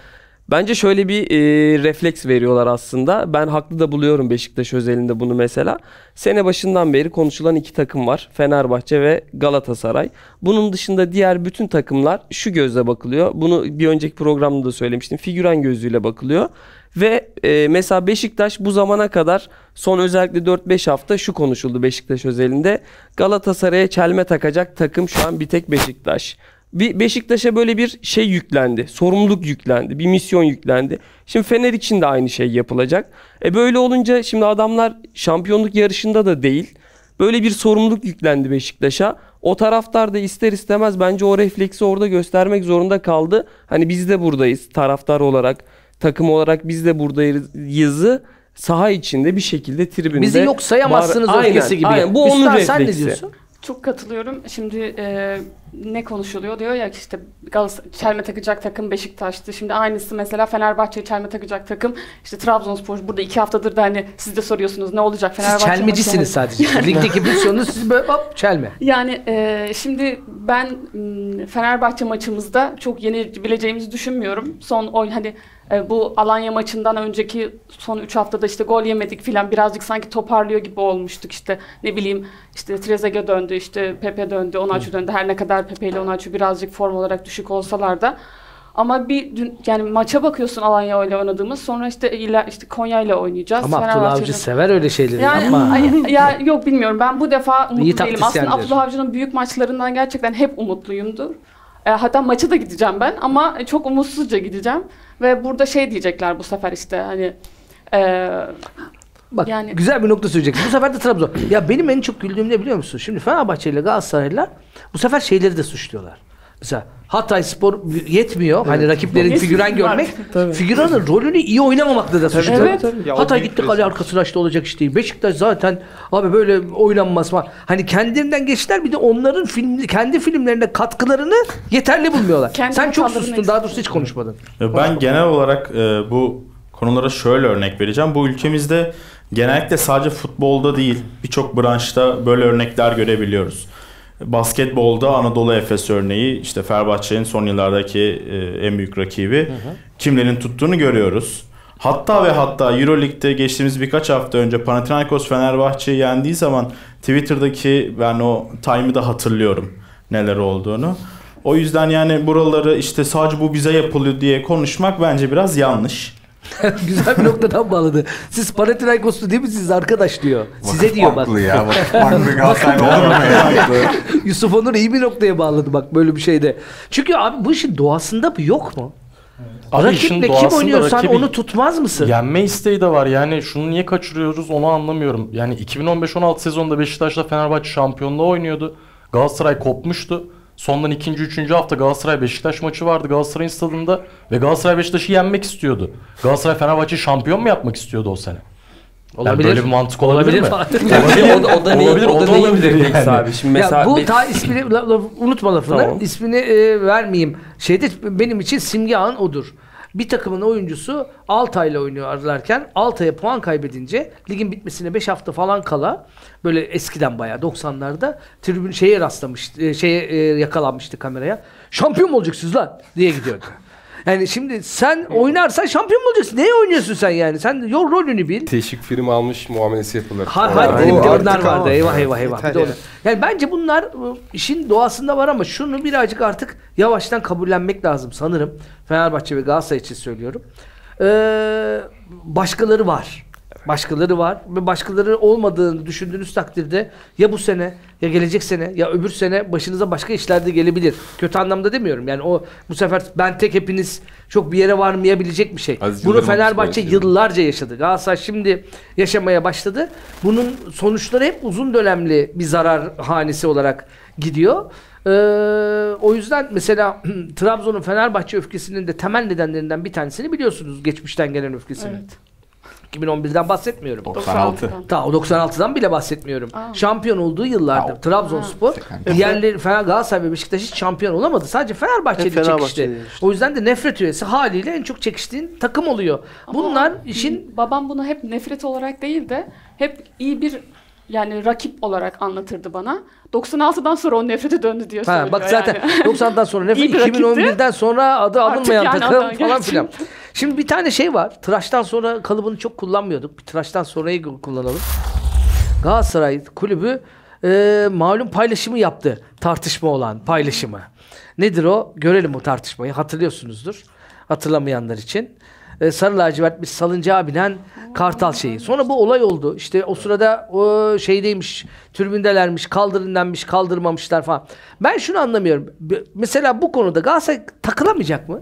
Bence şöyle bir e, refleks veriyorlar aslında. Ben haklı da buluyorum Beşiktaş özelinde bunu mesela. Sene başından beri konuşulan iki takım var. Fenerbahçe ve Galatasaray. Bunun dışında diğer bütün takımlar şu gözle bakılıyor. Bunu bir önceki programda da söylemiştim. Figüren gözüyle bakılıyor. Ve e, mesela Beşiktaş bu zamana kadar son özellikle 4-5 hafta şu konuşuldu Beşiktaş özelinde. Galatasaray'a çelme takacak takım şu an bir tek Beşiktaş. Bir Beşiktaş'a böyle bir şey yüklendi. Sorumluluk yüklendi. Bir misyon yüklendi. Şimdi Fener için de aynı şey yapılacak. E böyle olunca şimdi adamlar şampiyonluk yarışında da değil. Böyle bir sorumluluk yüklendi Beşiktaş'a. O taraftar da ister istemez bence o refleksi orada göstermek zorunda kaldı. Hani biz de buradayız taraftar olarak, takım olarak biz de buradayızı saha içinde bir şekilde tribünde. Bizi yok sayamazsınız var. öfkesi gibi. Aynen. Bu onun Üstad, refleksi. sen ne diyorsun? Çok katılıyorum. Şimdi e, ne konuşuluyor diyor ya işte Galatasaray çelme takacak takım Beşiktaş'tı. Şimdi aynısı mesela Fenerbahçe'ye çelme takacak takım işte Trabzonspor. Burada iki haftadır da hani siz de soruyorsunuz ne olacak Siz Fenerbahçe çelmecisiniz maçı- sadece. Ligdeki misyonunuz siz böyle hop çelme. Yani e, şimdi ben m, Fenerbahçe maçımızda çok yenebileceğimizi düşünmüyorum. Son oyun hani e, bu Alanya maçından önceki son 3 haftada işte gol yemedik filan birazcık sanki toparlıyor gibi olmuştuk işte ne bileyim işte Trezeguet döndü işte Pepe döndü Onaçu döndü her ne kadar Pepe ile Onaçu birazcık form olarak düşük olsalar da ama bir dün, yani maça bakıyorsun Alanya ile oynadığımız sonra işte ile işte Konya ile oynayacağız. Ama Abdullah Avcı sever öyle şeyleri yani ay- ya yok bilmiyorum. Ben bu defa umutlu İyi değilim. Aslında. Abdullah Avcı'nın büyük maçlarından gerçekten hep umutluyumdur. E, hatta maça da gideceğim ben ama çok umutsuzca gideceğim ve burada şey diyecekler bu sefer işte hani e, Bak Yani- güzel bir nokta söyleyeceksin. Bu sefer de Trabzon. Ya benim en çok güldüğüm ne biliyor musun? Şimdi Fenerbahçe ile Galatasaraylılar bu sefer şeyleri de suçluyorlar. Mesela Hatay Spor yetmiyor. Hani rakiplerin Yes. figüren görmek. Figüranın rolünü iyi oynamamakla da suçluyorlar. Evet. Hatay gitti kale arkasına açtı olacak iş değil. Beşiktaş zaten abi böyle oynanmaz falan. Hani kendilerinden geçtiler bir de onların film, kendi filmlerine katkılarını yeterli bulmuyorlar. Kendi Sen çok sustun. Daha doğrusu hiç konuşmadın. Ben genel olarak e, bu konulara şöyle örnek vereceğim. Bu ülkemizde genellikle sadece futbolda değil birçok branşta böyle örnekler görebiliyoruz. Basketbolda Anadolu Efes örneği işte Fenerbahçe'nin son yıllardaki e, en büyük rakibi kimlerin tuttuğunu görüyoruz. Hatta ve hatta Euroleague'de geçtiğimiz birkaç hafta önce Panathinaikos Fenerbahçe'yi yendiği zaman Twitter'daki ben o time'ı da hatırlıyorum neler olduğunu. O yüzden yani buraları işte sadece bu bize yapılıyor diye konuşmak bence biraz yanlış. Güzel bir noktadan bağladı. Siz Panathinaikoslu değil misiniz arkadaş diyor. Size diyor bak. Ya. Vakıf Banklı Galatasaraylı olur mu ya? Yusuf Onur iyi bir noktaya bağladı bak böyle bir şeyde. Çünkü abi bu işin doğasında bu yok mu? Abi Rakiple kim doğasında oynuyorsan rakibi onu tutmaz mısın? Yenme isteği de var. Yani şunu niye kaçırıyoruz onu anlamıyorum. Yani 2015-16 sezonunda Beşiktaş'la Fenerbahçe şampiyonluğa oynuyordu. Galatasaray kopmuştu. Sondan ikinci, üçüncü hafta Galatasaray Beşiktaş maçı vardı Galatasaray'ın stadında ve Galatasaray Beşiktaş'ı yenmek istiyordu. Galatasaray Fenerbahçe şampiyon mu yapmak istiyordu o sene? Yani böyle bir mantık olabilir, mi? Fatih. Olabilir, o da, o da Olabilir, o o da da neyin olabilir yani. abi. Şimdi mesela ya bu ta ismini la- la- unutma lafını. Tamam. İsmini e, vermeyeyim. Şeyde benim için simge an odur. Bir takımın oyuncusu Altay'la oynuyorlarken Altay'a puan kaybedince ligin bitmesine 5 hafta falan kala böyle eskiden bayağı 90'larda tribün şeye rastlamış, e, şeye e, yakalanmıştı kameraya. Şampiyon mu olacaksınız lan diye gidiyordu. Yani şimdi sen oynarsan şampiyon mu olacaksın? Neye oynuyorsun sen yani? Sen yol rolünü bil. Teşvik film almış muamelesi yapılır. Har Onlar- har dedim bir de onlar vardı. Eyvah eyvah eyvah. Bir de onu- Yani bence bunlar ıı, işin doğasında var ama şunu birazcık artık yavaştan kabullenmek lazım sanırım. Fenerbahçe ve Galatasaray için söylüyorum. Ee, başkaları var. Başkaları var ve başkaları olmadığını düşündüğünüz takdirde ya bu sene ya gelecek sene ya öbür sene başınıza başka işler de gelebilir. Kötü anlamda demiyorum. Yani o bu sefer ben tek hepiniz çok bir yere varmayabilecek bir şey. Aziz Bunu Fenerbahçe yıllarca yaşadı. Galatasaray şimdi yaşamaya başladı. Bunun sonuçları hep uzun dönemli bir zarar hanesi olarak gidiyor. Ee, o yüzden mesela Trabzon'un Fenerbahçe öfkesinin de temel nedenlerinden bir tanesini biliyorsunuz geçmişten gelen öfkesinin. Evet. 2011'den bahsetmiyorum. 96. Ta o 96'dan bile bahsetmiyorum. Aa. Şampiyon olduğu yıllarda Trabzonspor diğerleri Fener Galatasaray ve Beşiktaş hiç şampiyon olamadı. Sadece Fenerbahçe Hep ile Fenerbahçe çekişti. işte. O yüzden de nefret üyesi haliyle en çok çekiştiğin takım oluyor. Bunlar işin babam bunu hep nefret olarak değil de hep iyi bir yani rakip olarak anlatırdı bana. 96'dan sonra o nefrete döndü diyor Ha, bak zaten yani. 90'dan sonra nefret İyi bir rakipti. 2011'den sonra adı Artık alınmayan yani takım falan filan. Şimdi bir tane şey var. Tıraştan sonra kalıbını çok kullanmıyorduk. Bir tıraştan sonrayı kullanalım. Galatasaray kulübü e, malum paylaşımı yaptı. Tartışma olan paylaşımı. Nedir o? Görelim o tartışmayı. Hatırlıyorsunuzdur. Hatırlamayanlar için. E, sarı lacivert bir salıncağa binen kartal şeyi. Sonra bu olay oldu. İşte o sırada o şeydeymiş, türbündelermiş, kaldırındenmiş, kaldırmamışlar falan. Ben şunu anlamıyorum. Mesela bu konuda Galatasaray takılamayacak mı?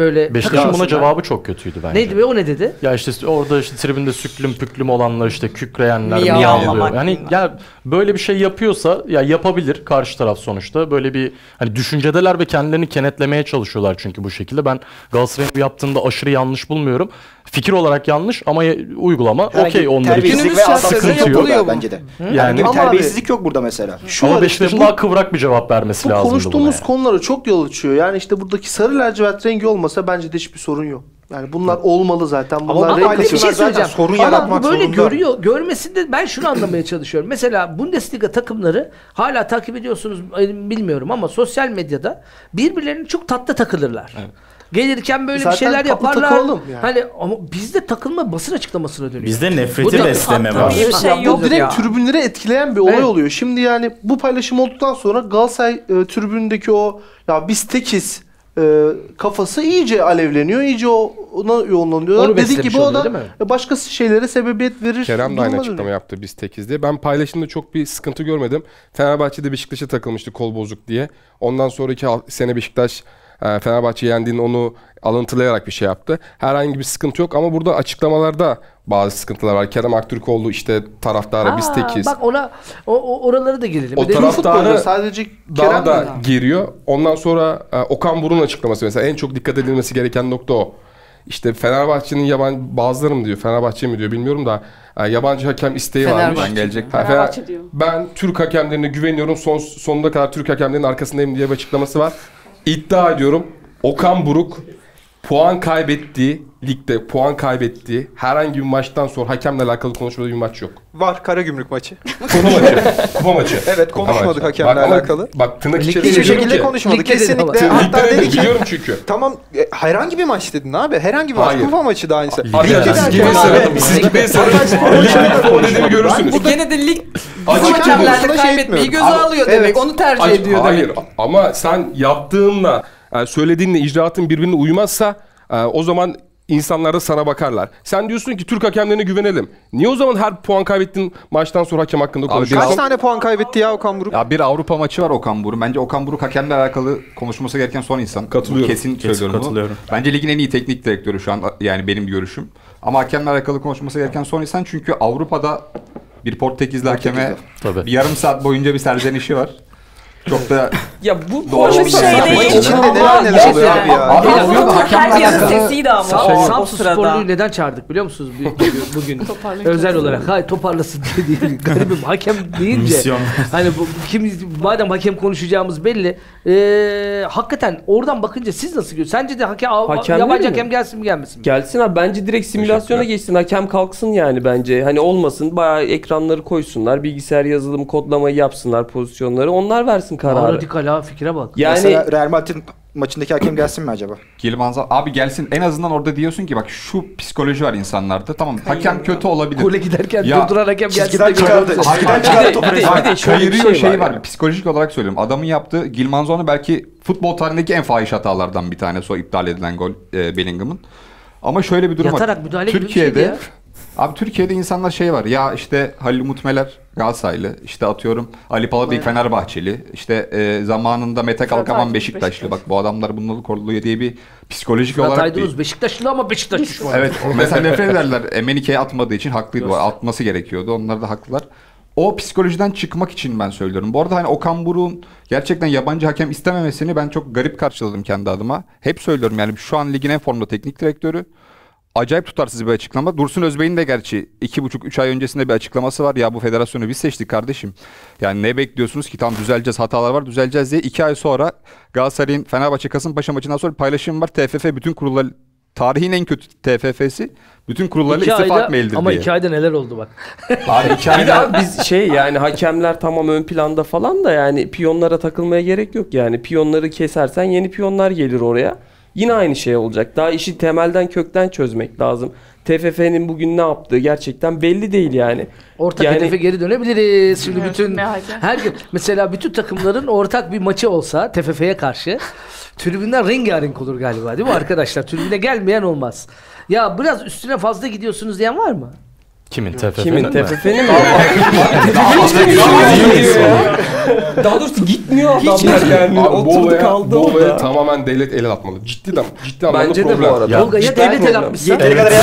Böyle Beşiktaş'ın buna cevabı çok kötüydü bence. Neydi be o ne dedi? Ya işte orada işte tribünde süklüm püklüm olanlar işte kükreyenler miyavlıyor. Yani ya böyle bir şey yapıyorsa ya yapabilir karşı taraf sonuçta. Böyle bir hani düşüncedeler ve kendilerini kenetlemeye çalışıyorlar çünkü bu şekilde. Ben Galatasaray'ın bu yaptığında aşırı yanlış bulmuyorum. Fikir olarak yanlış ama uygulama okey onlar için. terbiyesizlik Günümüz şartlarında sıkıntı yok yapılıyor bu. bence de. Yani- Yani bir Ama abi- terbiyesizlik yok burada mesela. Şu Ama işte Beşiktaş'ın bu- daha kıvrak bir cevap vermesi Bu lazımdı buna konuştuğumuz yani. konulara çok yol açıyor. Yani işte buradaki sarı lacivert rengi olmasa bence de hiçbir sorun yok. Yani bunlar olmalı zaten. Bunlar bu renk Ama bir şey söyleyeceğim. sorun Ama yaratmak bu böyle zorunda. görüyor. Görmesinde ben şunu anlamaya çalışıyorum. Mesela Bundesliga takımları hala takip ediyorsunuz e, bilmiyorum ama sosyal medyada birbirlerine çok tatlı takılırlar. Gelirken böyle Zaten bir şeyler yaparlar. takılalım yani. Hani ama bizde takılma basın açıklamasına dönüyor. Bizde nefreti Burada besleme var. bir bir şey Bu yok direkt ya. tribünleri etkileyen bir olay Evet. oluyor. Şimdi yani bu paylaşım olduktan sonra Galatasaray e, tribünündeki o ya biz tekiz e, kafası iyice alevleniyor. iyice ona yoğunlanıyor. Onu Dediği gibi o da e, başka şeylere sebebiyet verir. Kerem de aynı açıklama dönüyor. yaptı biz tekiz diye. Ben paylaşımda çok bir sıkıntı görmedim. Fenerbahçe'de Beşiktaş'a takılmıştı kol bozuk diye. Ondan sonraki sene Beşiktaş e, Fenerbahçe'yi yendiğinde onu alıntılayarak bir şey yaptı. Herhangi bir sıkıntı yok ama burada açıklamalarda bazı sıkıntılar var. Kerem Aktürkoğlu işte taraftara biz tekiz. Bak ona o, o- oraları da girelim. O Taraftarı sadece daha Kerem da değil. giriyor. Ondan sonra e, Okan Buruk'un açıklaması mesela en çok dikkat edilmesi gereken nokta o. İşte Fenerbahçe'nin yabancı bazıları mı diyor Fenerbahçe mi diyor bilmiyorum da e, yabancı hakem isteği varmış. Fenerbahçe. Ben gelecek. Ha, Fener- Fenerbahçe diyor. Ben Türk hakemlerine güveniyorum. Son sonuna kadar Türk hakemlerinin arkasındayım diye bir açıklaması var. İddia ediyorum. Okan Buruk puan kaybettiği, ligde puan kaybettiği herhangi bir maçtan sonra hakemle alakalı konuşmadığı bir maç yok. Var Karagümrük maçı. Kupa maçı. Kupa maçı. Evet konuşmadık hakemle Bak alakalı. Bak tırnak Ligde içerisinde Hiçbir şekilde ki- konuşmadık. Ligde dedi. Kesinlikle. Hatta Ligde dedi ki biliyorum çünkü. tamam e, herhangi bir maç dedin abi. Herhangi bir maç. Hayır. Kupa maçı da aynısı. Ligde siz derken gibi abi-. Siz gibi sıraladım. O dediğimi görürsünüz. Gene de lig Açık hakemlerde konusunda şey kaybetmeyi etmiyorum. göze alıyor evet. demek. Onu tercih Ay- ediyor Hayır demek. ama sen yaptığınla yani söylediğinle icraatın birbirine uymazsa e, o zaman insanlar da sana bakarlar. Sen diyorsun ki Türk hakemlerine güvenelim. Niye o zaman her puan kaybettiğin maçtan sonra hakem hakkında konuşuyorsun? Kaç tane puan kaybetti ya Okan Buruk? Ya bir Avrupa maçı var Okan Buruk. Bence Okan Buruk hakemle alakalı konuşması gereken son insan. Katılıyorum. Kesin Kesin söylüyorum bunu. katılıyorum. Bence ligin en iyi teknik direktörü şu an yani benim görüşüm. Ama hakemle alakalı konuşması gereken son insan çünkü Avrupa'da bir Portekizli hakeme Tabii. bir yarım saat boyunca bir serzenişi var. Çok da Ya bu Doğru bir şey değil. içinde neler neler oluyor yani- abi ya. Abi hakemle herkesin sesiydi ama o Samsun. Sporlu'yu neden çağırdık biliyor musunuz bu- bugün? özel olarak. Hayır toparlasın diye değil. Garibim hakem deyince. Misyon. hani bu, kim, madem hakem konuşacağımız belli. Ee, hakikaten oradan bakınca siz nasıl görüyorsunuz? Sence de hakem, Hakemler yabancı hakem gelsin mi gelmesin mi? Gelsin abi bence direkt simülasyona geçsin. Hakem kalksın yani bence. Hani olmasın bayağı ekranları koysunlar. Bilgisayar yazılım kodlamayı yapsınlar pozisyonları. Onlar versin Aa, kararı. radikal ha fikre bak. Yani Mesela Real Madrid'in maçındaki hakem gelsin mi acaba? Gilmanza abi gelsin en azından orada diyorsun ki bak şu psikoloji var insanlarda. Tamam hakem kötü olabilir. Gole giderken Ya, durduran hakem gelsin de çıkardı. Çizgiden bir de- çıkardı topu bir bir bir Kayırıyor şey, var. var. Psikolojik olarak söylüyorum. Adamın yaptığı Gilmanzon'u belki futbol tarihindeki en fahiş hatalardan bir tanesi o iptal edilen gol e, Bellingham'ın. Ama şöyle bir durum Yatarak var. müdahale gibi bir Türkiye'de şeydi ya. Abi Türkiye'de insanlar şey var. Ya işte Halil Umut Meler Galatasaraylı. işte atıyorum Ali Palabeyik Fenerbahçeli. işte e, zamanında Mete Kalkavan Aydın Beşiktaşlı. Beşiktaş. Bak bu adamlar bunları koruluyor diye bir psikolojik Fırat olarak bir... Aydınus Beşiktaşlı ama Beşiktaş düşmanı. Evet mesela nefret ederler. Emenike'ye atmadığı için haklıydı. o. Atması gerekiyordu. Onlar da haklılar. O psikolojiden çıkmak için ben söylüyorum. Bu arada hani Okan Buruk'un gerçekten yabancı hakem istememesini ben çok garip karşıladım kendi adıma. Hep söylüyorum yani şu an ligin en formda teknik direktörü. Acayip tutarsız bir açıklama. Dursun Özbey'in de gerçi 2,5-3 ay öncesinde bir açıklaması var. Ya bu federasyonu biz seçtik kardeşim. Yani ne bekliyorsunuz ki tam düzeleceğiz hatalar var düzeleceğiz diye. 2 ay sonra Galatasaray'ın Fenerbahçe Kasımpaşa maçından sonra bir paylaşım var. TFF bütün kurullar tarihin en kötü TFF'si bütün kurullarla İki istifa ayda- etmelidir ama diye. iki ayda neler oldu bak. Abi iki daha biz şey yani hakemler tamam ön planda falan da yani piyonlara takılmaya gerek yok yani. Piyonları kesersen yeni piyonlar gelir oraya. Yine aynı şey olacak. Daha işi temelden kökten çözmek lazım. TFF'nin bugün ne yaptığı gerçekten belli değil yani. Ortak Yani- hedefe geri dönebiliriz. Şimdi Evet, bütün her gün mesela bütün takımların ortak bir maçı olsa TFF'ye karşı tribünler rengarenk olur galiba değil mi arkadaşlar? Tribüne gelmeyen olmaz. Ya biraz üstüne fazla gidiyorsunuz diyen var mı? Kimin? TFF'nin Kimin mi? TFF'nin mi? Daha doğrusu gitmiyor adamlar yani. Oturdu kaldı bu olaya orada. tamamen devlet el atmalı. Ciddi de, ciddi anlamda Bence de bu problem. arada. Tolga ya devlet el problem. atmışsa. Yeteri kadar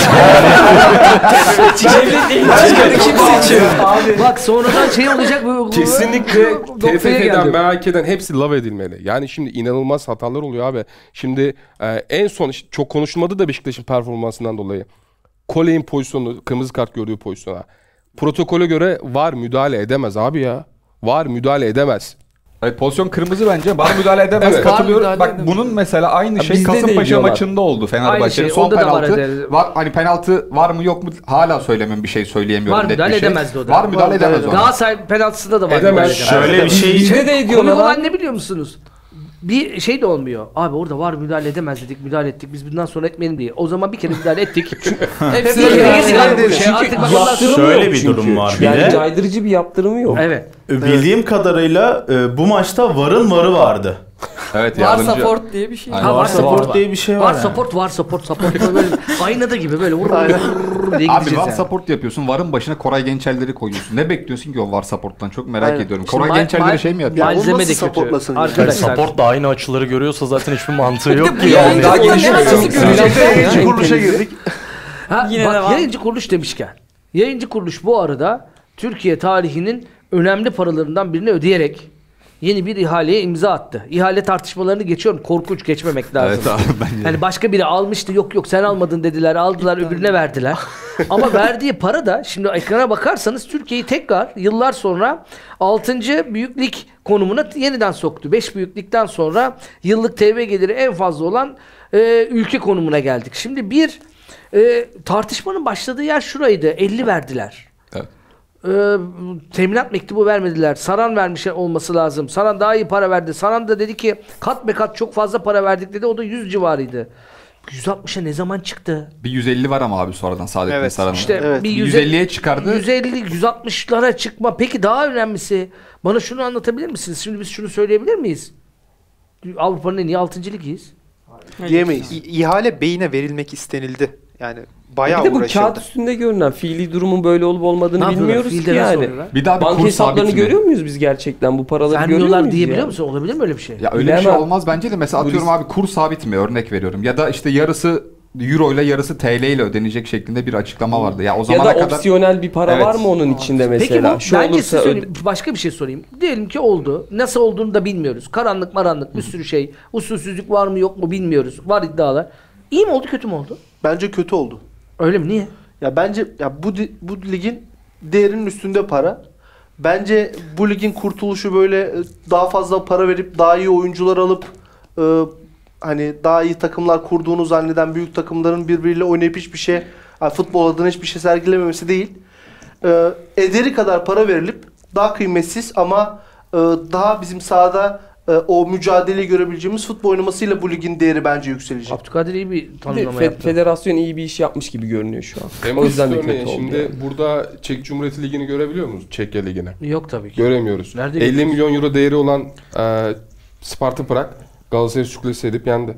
Abi bak sonradan şey olacak bu. Kesinlikle TFF'den merak eden hepsi love edilmeli. Yani şimdi inanılmaz hatalar oluyor abi. Şimdi e, en son çok konuşulmadı da Beşiktaş'ın performansından dolayı. Kole'in pozisyonu, kırmızı kart gördüğü pozisyona. Protokole göre var müdahale edemez abi ya. Var müdahale edemez. Evet, pozisyon kırmızı bence. Var müdahale edemez. Evet. Katılıyorum. Müdahale Bak edemez. bunun mesela aynı şey bizde de Kasımpaşa maçında oldu Fenerbahçe'nin Aynı şey, son var penaltı. Var, hani penaltı var mı yok mu hala söylemem bir şey söyleyemiyorum. Var müdahale şey. edemezdi o da. Var müdahale Var, edemez ona. Galatasaray penaltısında da var. Edemez. Şöyle bir şey Bizde de ediyorlar. Ha. olan ne biliyor musunuz? Bir şey de olmuyor. Abi orada var müdahale edemez dedik, müdahale ettik. Biz bundan sonra etmeyelim diye. O zaman bir kere müdahale ettik. Hepsi bu şey. Artık bak ondan sonra... Yaptırımı Şöyle yok bir çünkü. durum var bir Yani de. caydırıcı bir yaptırımı yok. Evet. Bildiğim kadarıyla e, bu maçta varın varı vardı. Evet Var yardımcı. support diye bir şey. Aynen. Ha, var Var support support diye bir şey var. Var yani. support var support support böyle aynada gibi böyle vur vur vur diye Abi var yani. support yapıyorsun. Varın başına Koray Gençerleri koyuyorsun. Ne bekliyorsun ki o var support'tan? Çok merak Aynen. ediyorum. Şimdi Koray ma- Gençerleri ma- şey mi yapıyor? Ya Malzeme de kötü. Arkadaşlar. support da aynı açıları görüyorsa zaten hiçbir mantığı yok ki yani. daha geniş bir- kuruluşa girdik. Ha, Yine bak devam. yayıncı kuruluş demişken. Yayıncı kuruluş bu arada Türkiye tarihinin önemli paralarından birini ödeyerek yeni bir ihaleye imza attı. İhale tartışmalarını geçiyorum. Korkunç geçmemek lazım. Evet abi bence. Yani başka biri almıştı yok yok sen almadın dediler aldılar öbürüne verdiler. Ama verdiği para da şimdi ekrana bakarsanız Türkiye'yi tekrar yıllar sonra 6. büyüklük konumuna yeniden soktu. 5 büyüklükten sonra yıllık TV geliri en fazla olan e, ülke konumuna geldik. Şimdi bir e, tartışmanın başladığı yer şuraydı 50 verdiler. Ee, teminat mektubu vermediler. Saran vermiş olması lazım. Saran daha iyi para verdi. Saran da dedi ki kat be kat çok fazla para verdik dedi. O da 100 civarıydı. 160'a ne zaman çıktı? Bir 150 var ama abi sonradan Saadettin Evet, Saran'ın. İşte Evet. bir 150'ye çıkardı. 150 160'lara çıkma. Peki daha önemlisi bana şunu anlatabilir misiniz? Şimdi biz şunu söyleyebilir miyiz? Avrupa'nın en iyi 6. ligiyiz. Diyemeyiz. İ- ihale beyine verilmek istenildi. Yani bayağı bir de bu uğraşıldı. kağıt üstünde görünen fiili durumun böyle olup olmadığını Ne bilmiyoruz ki yani. Bir daha bir Banka kur hesaplarını görüyor muyuz biz gerçekten? Bu paraları görüyor Vermiyorlar muyuz diyebiliyor yani? musun? Olabilir mi öyle bir şey? Ya öyle bir şey Bilemem. olmaz bence de. Mesela atıyorum abi kur sabit mi? Örnek veriyorum. Ya da işte yarısı euro ile yarısı TL ile ödenecek şeklinde bir açıklama vardı. Ya o Ya zamana da kadar opsiyonel bir para Evet. var mı onun içinde mesela? Peki bu Şu bence olursa söyleyeyim, başka bir şey sorayım. Diyelim ki oldu. Nasıl olduğunu da bilmiyoruz. Karanlık maranlık bir sürü şey. Usulsüzlük var mı yok mu bilmiyoruz. Var iddialar. İyi mi oldu kötü mü oldu? Bence kötü oldu. Öyle mi? Niye? Ya bence ya bu bu ligin değerinin üstünde para. Bence bu ligin kurtuluşu böyle e, daha fazla para verip daha iyi oyuncular alıp e, hani daha iyi takımlar kurduğunu zanneden büyük takımların birbiriyle oynayıp hiçbir şey yani futbol adına hiçbir şey sergilememesi değil. E, ederi kadar para verilip daha kıymetsiz ama e, daha bizim sahada e, o mücadeleyi görebileceğimiz futbol oynamasıyla bu ligin değeri bence yükselecek. Abdülkadir iyi bir tanımlama fe- yaptı. federasyon iyi bir iş yapmış gibi görünüyor şu an. En o yüzden de kötü oldu. Şimdi yani. burada Çek Cumhuriyeti Ligi'ni görebiliyor musunuz? Çekya Ligi'ni. Yok tabii ki. Göremiyoruz. Nerede 50 görüyoruz? milyon euro değeri olan e, Sparta Prag Galatasaray'ı sürklese edip yendi.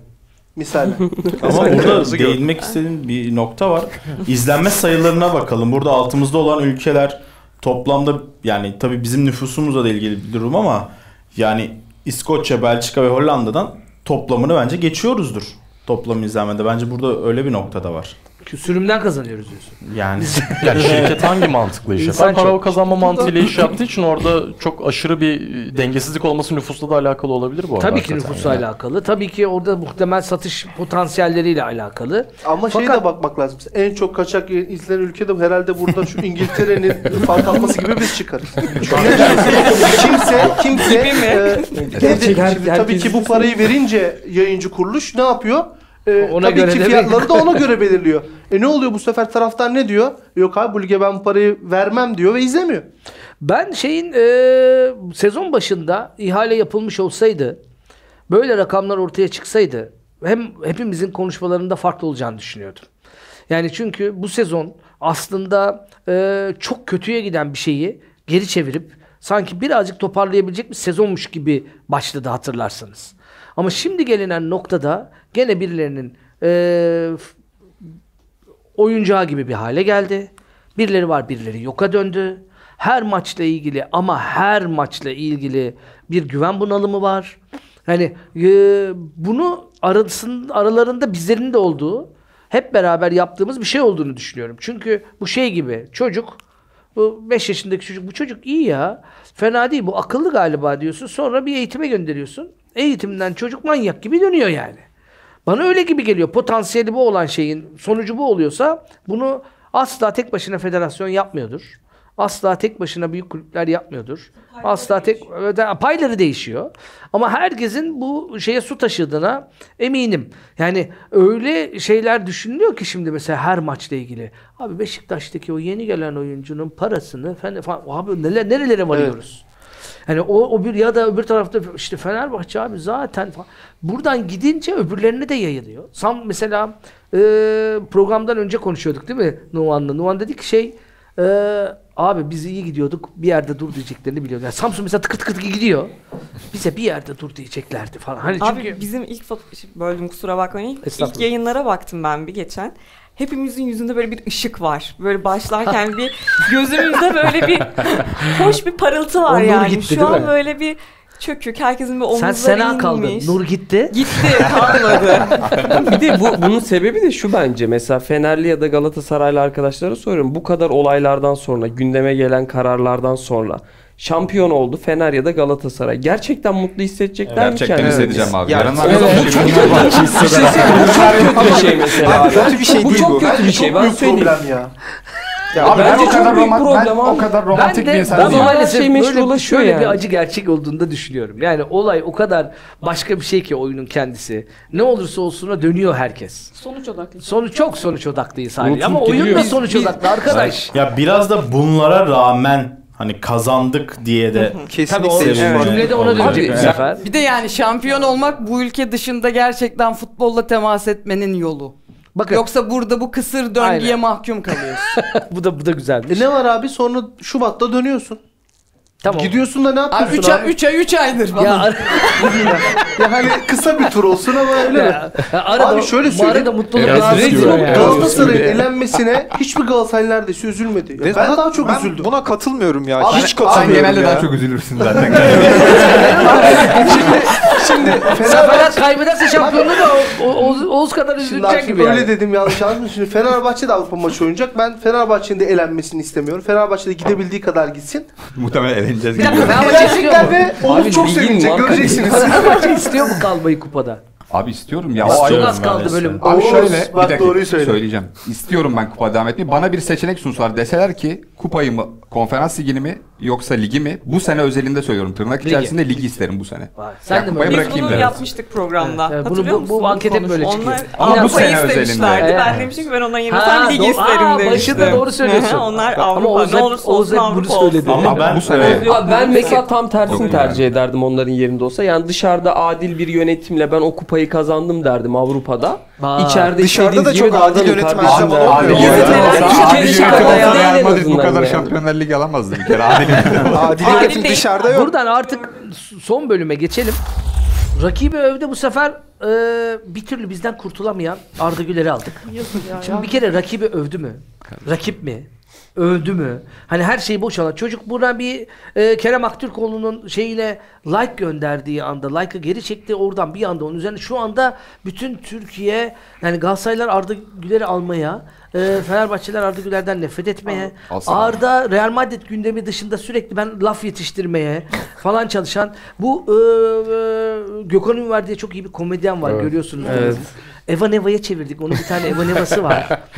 Misal. Ama burada değinmek istediğim bir nokta var. İzlenme sayılarına bakalım. Burada altımızda olan ülkeler toplamda yani tabii bizim nüfusumuzla da ilgili bir durum ama yani İskoçya, Belçika ve Hollanda'dan toplamını bence geçiyoruzdur. Toplam izlenmede. Bence burada öyle bir noktada var. Sürümden kazanıyoruz diyorsun. Yani Yani şirket hangi mantıkla iş yapar? Para çok. kazanma mantığıyla iş yaptığı için orada çok aşırı bir dengesizlik olması nüfusla da alakalı olabilir bu arada. Tabii ki nüfusla yani. alakalı. Tabii ki orada muhtemel satış potansiyelleriyle alakalı. Ama şeye Fakat- de bakmak lazım. En çok kaçak izlenen ülkede herhalde burada şu İngiltere'nin fark atması gibi biz çıkarız. kimse kimse e, Gerçek, şimdi her- tabii ki bu parayı verince yayıncı kuruluş ne yapıyor? E, Ona tabii göre ki fiyatları da ona göre belirliyor. E ne oluyor bu sefer taraftar ne diyor? Yok abi bu lige ben bu parayı vermem diyor ve izlemiyor. Ben şeyin e, sezon başında ihale yapılmış olsaydı böyle rakamlar ortaya çıksaydı hem hepimizin konuşmalarında farklı olacağını düşünüyordum. Yani çünkü bu sezon aslında e, çok kötüye giden bir şeyi geri çevirip sanki birazcık toparlayabilecek bir sezonmuş gibi başladı hatırlarsanız. Ama şimdi gelinen noktada gene birilerinin e, oyuncağı gibi bir hale geldi. Birileri var birileri yoka döndü. Her maçla ilgili ama her maçla ilgili bir güven bunalımı var. Yani e, bunu arasın, aralarında bizlerin de olduğu hep beraber yaptığımız bir şey olduğunu düşünüyorum. Çünkü bu şey gibi çocuk bu 5 yaşındaki çocuk bu çocuk iyi ya. Fena değil bu akıllı galiba diyorsun. Sonra bir eğitime gönderiyorsun. Eğitimden çocuk manyak gibi dönüyor yani. Bana öyle gibi geliyor. Potansiyeli bu olan şeyin sonucu bu oluyorsa bunu asla tek başına federasyon yapmıyordur. Asla tek başına büyük kulüpler yapmıyordur. asla tek Evet, payları değişiyor. Ama herkesin bu şeye su taşıdığına eminim. Yani öyle şeyler düşünülüyor ki şimdi mesela her maçla ilgili. Abi Beşiktaş'taki o yeni gelen oyuncunun parasını falan, falan abi neler, nerelere varıyoruz? Yani o, o bir ya da öbür tarafta işte Fenerbahçe abi zaten falan. buradan gidince öbürlerine de yayılıyor. Sam mesela e, programdan önce konuşuyorduk değil mi Numan'la? Numan dedi ki şey e, abi biz iyi gidiyorduk bir yerde dur diyeceklerini biliyorduk. Yani Samsun mesela tıkır tıkır gidiyor. Bize bir yerde dur diyeceklerdi falan. Hani Abi çünkü bizim ilk böldüm kusura bakmayın. İlk, ilk yayınlara baktım ben bir geçen. Hepimizin yüzünde böyle bir ışık var. Böyle başlarken bir gözümüzde böyle bir hoş bir parıltı var O yani. gitti, Şu an mi? böyle bir çökük. Herkesin bir sen omuzları Sena inmiş. kaldın. Nur gitti. Gitti kalmadı. bir de bu bunun sebebi de şu bence. Mesela Fenerli ya da Galatasaraylı arkadaşlara soruyorum. Bu kadar olaylardan sonra, gündeme gelen kararlardan sonra şampiyon oldu Fener ya da Galatasaray. Gerçekten mutlu hissedecekler mi Gerçekten kendilerini? hissedeceğim abi. Ya, Yarın evet, bu çok kötü. Bir şey söyleyeyim, bu çok kötü bir şey mesela. Kötü bir şey bu değil çok bu. kötü bir şey. Ben söyleyeyim. problem ya. Abi ben Bence o çok kadar büyük roman- problem ben abi. o kadar romantik ben bir de, insan ben O değilim. maalesef şey böyle, meşrulaşıyor şöyle yani. bir acı gerçek olduğunu da düşünüyorum. Yani olay o kadar başka bir şey ki oyunun kendisi. Ne olursa olsun dönüyor herkes. Sonuç odaklı. Sonuç çok sonuç odaklıyız Unutup ama oyun da sonuç odaklı arkadaş. ya biraz da bunlara rağmen hani kazandık diye de Tabii Kesinlikle. o Evet. cümlede ona Evet. sefer. Bir de yani şampiyon olmak bu ülke dışında gerçekten futbolla temas etmenin yolu. Bakın Yoksa burada bu kısır döngüye Aynen. mahkum kalıyorsun. bu da bu da güzel. E ne var abi sonra Şubat'ta dönüyorsun. Tamam. Gidiyorsun da ne Abi yapıyorsun 3 abi? ay 3 ay 3 aydır falan. Ya, ara- ya hani kısa bir tur olsun ama öyle mi? ya, ya arada, Abi şöyle söyleyeyim. arada mutluluk Biraz lazım. Galatasaray'ın elenmesine hiçbir Galatasaray neredeyse üzülmedi. Ya Ben, ben daha çok ben üzüldüm. buna katılmıyorum ya. Abi, Hiç abi, Sen katılmıyorum genelde ya. daha çok üzülürsün zaten. şimdi şimdi Fener Fenerbahçe kaybederse şampiyonluğu da O- O- Oğuz, Oğuz kadar Şimdi üzülecek gibi öyle yani. dedim yanlış anladın. Şimdi Fenerbahçe de Avrupa maçı oynayacak. Ben Fenerbahçe'nin de elenmesini istemiyorum. Fenerbahçe de gidebildiği kadar gitsin. Muhtemelen eğleneceğiz. Bir dakika gibi. Fenerbahçe istiyor mu? Oğuz Abi çok ligin sevinecek. Göreceksiniz. Fenerbahçe istiyor mu kalmayı kupada? Abi istiyorum ya. Çok O ayrı. az kaldı maalesef. bölüm. Abi şöyle bir bak dakika doğruyu söyle. söyleyeceğim. İstiyorum ben kupa devam etmeyi. Bana bir seçenek sunsalar deseler ki kupayı mı, konferans ligini mi yoksa ligi mi? Bu sene özelinde söylüyorum. Tırnak Ligi. içerisinde ligi isterim bu sene. Vay, sen Ya de mi kupayı öyle? Biz bunu derim. yapmıştık programda. Evet, evet. Bunu- Hatırlıyor bu- bu musun? anket hep böyle çıkıyor. Onlar, Ama bu sene kupayı istemişlerdi. özelinde. Ben demiştim ki ben Ha, sen ligi isterim demiştim. başında doğru söylüyorsun. Onlar Avrupa ne olursa olsun bunu Avrupa söyledi. olsun. Ama ben bu sene Abi ben mesela tam tersini tercih yani. ederdim onların yerinde olsa. Yani dışarıda adil bir yönetimle ben o kupayı kazandım derdim Avrupa'da. Aa, İçeride dışarıda da çok adil var. derdim. Abi, Real Madrid bu kadar. Şampiyonlar Ligi alamazdı bir kere. Adil yönetim dışarıda yok. Buradan artık son bölüme geçelim. Rakibi övde bu sefer e, bir türlü bizden kurtulamayan Arda Güler'i aldık. Şimdi bir kere rakibi övdü mü? Rakip mi? Öldü mü? Hani her şey boşalan. Çocuk buradan bir e, Kerem Aktürkoğlu'nun şeyine like gönderdiği anda, like'ı geri çekti oradan bir anda onun üzerine şu anda bütün Türkiye yani Galatasaraylar Arda Güler'i almaya, e, Fenerbahçeler Arda Güler'den nefret etmeye, alsın. Arda Real Madrid gündemi dışında sürekli ben laf yetiştirmeye falan çalışan bu e, e, Gökhan Ünver diye çok iyi bir komedyen var Evet. görüyorsunuz. Evet. Eva Neva'ya çevirdik. Onun bir tane Eva Neva'sı var.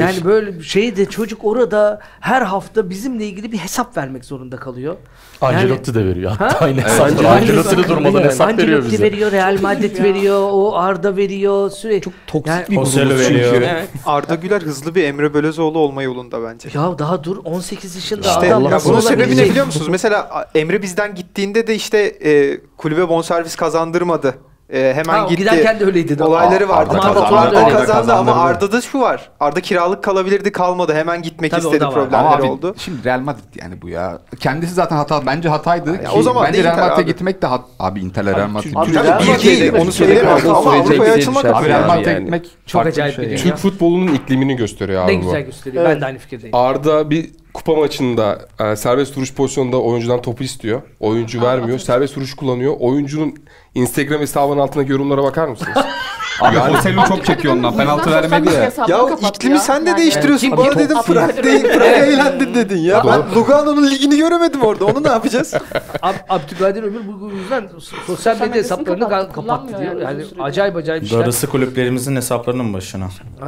Yani böyle şey de çocuk orada her hafta bizimle ilgili bir hesap vermek zorunda kalıyor. Ancelotti de veriyor. Hatta Ha? aynı Evet. hesap. Ancelotti de durmadan hesap veriyor Ancelotti bize. veriyor, Real Madrid veriyor, o Arda veriyor sürekli. Çok Toksik bir Joselu grubuz veriyor. çünkü. Evet. Arda Güler hızlı bir Emre Belözoğlu olma yolunda bence. Ya daha dur 18 yaşında İşte adam ya bunun sebebi ne olabilecek? biliyor musunuz? Mesela Emre bizden gittiğinde de işte e, kulübe bonservis kazandırmadı. E, hemen Ha, gitti. giderken de öyleydi. Olayları vardı. Arda Ama Tabii, Batuhan da o öyle. kazandı ama. Arda'da şu var. Arda kiralık kalabilirdi kalmadı. Hemen gitmek Tabii istedi abi oldu. şimdi Real Madrid yani bu ya. Kendisi zaten hata bence hataydı. Ya ki o zaman bence Real Madrid'e abi. gitmek de hat abi Inter Real Madrid. Abi, Real bir Madrid'e değil onu ama Avrupa'ya açılmak düşer. Abi Real Madrid'e gitmek Çok acayip şey bir dünya. Türk futbolunun iklimini gösteriyor abi Ne bu. güzel gösteriyor. Ben de aynı fikirdeyim. Arda bir kupa maçında e, serbest vuruş pozisyonunda oyuncudan topu istiyor. Oyuncu vermiyor. Serbest vuruş kullanıyor. Oyuncunun Instagram hesabının altındaki yorumlara bakar mısınız? Abi Joselu çok çekiyor ondan. Penaltı vermedi ya. Ya iklimi sen de Yani- değiştiriyorsun. Yani Bana dedim Prag değil, Prag eğlendin dedin ya. Doğru. Ben Lugano'nun ligini göremedim orada. Onu ne yapacağız? Ab Abdülkadir Ömür bu yüzden sosyal medya hesaplarını kapattı, kapattı, diyor. yani Yani acayip acayip işler. Darısı kulüplerimizin hesaplarının başına.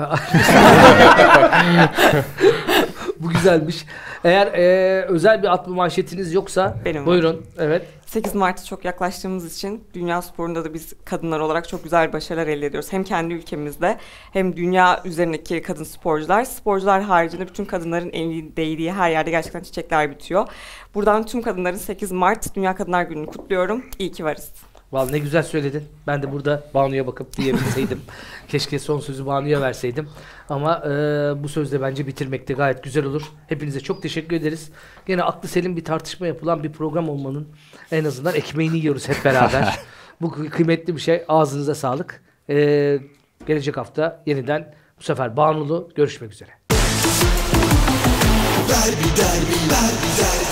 bu güzelmiş. Eğer e, özel bir atlı manşetiniz yoksa Benim var. buyurun. Evet. 8 Mart'a çok yaklaştığımız için dünya sporunda da biz kadınlar olarak çok güzel başarılar elde ediyoruz. Hem kendi ülkemizde hem dünya üzerindeki kadın sporcular. Sporcular haricinde bütün kadınların eli değdiği her yerde gerçekten çiçekler bitiyor. Buradan tüm kadınların 8 Mart Dünya Kadınlar Günü'nü kutluyorum. İyi ki varız. Vallahi ne güzel söyledin. Ben de burada Banu'ya bakıp diyebilseydim. Keşke son sözü Banu'ya verseydim. Ama e, bu sözle bence bitirmekte gayet güzel olur. Hepinize çok teşekkür ederiz. Gene aklı selim bir tartışma yapılan bir program olmanın en azından ekmeğini yiyoruz hep beraber. bu kı- kıymetli bir şey. Ağzınıza sağlık. E, gelecek hafta yeniden bu sefer Banu'lu görüşmek üzere. Derbi derbi derbi derbi